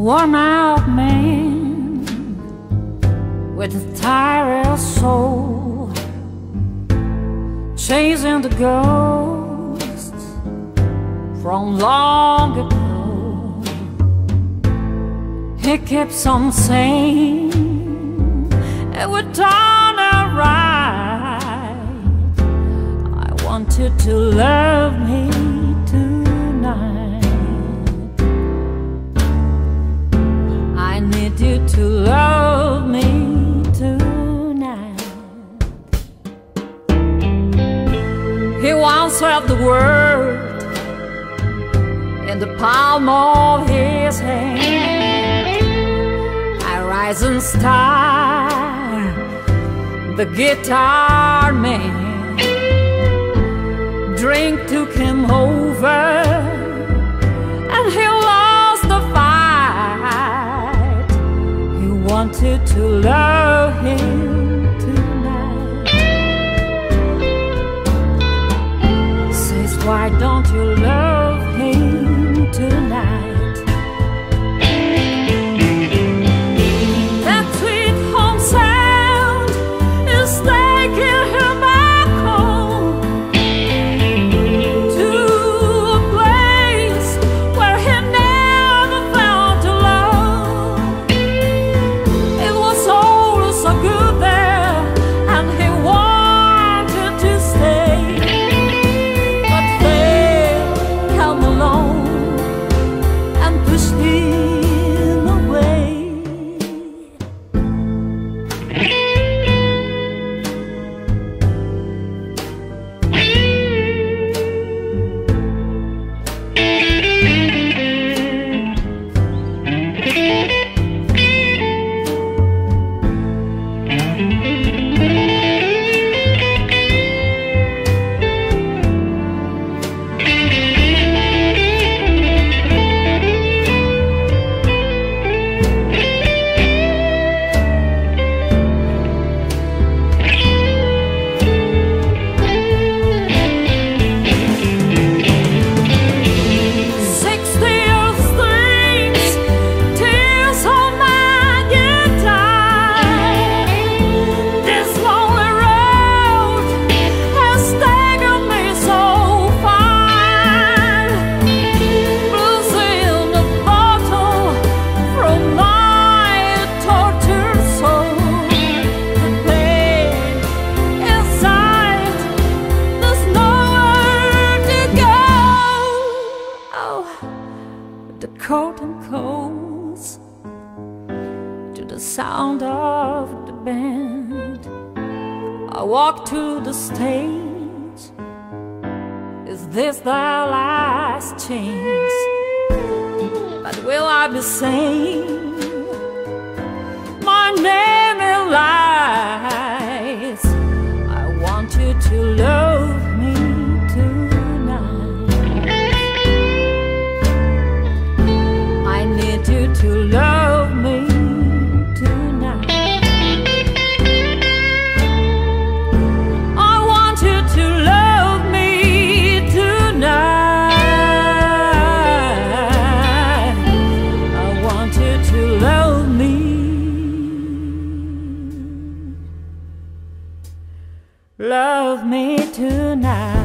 worn out man with a tired soul, chasing the ghosts from long ago. He keeps on saying it would turn out right. I wanted to love me Once the world in the palm of his hand. A rising star, the guitar man. Drink took him over, and he lost the fight. He wanted to love you love The curtain calls to the sound of the band. I walk to the stage. Is this the last chance? But will I be saying my name in lies? I want you to love Love me tonight.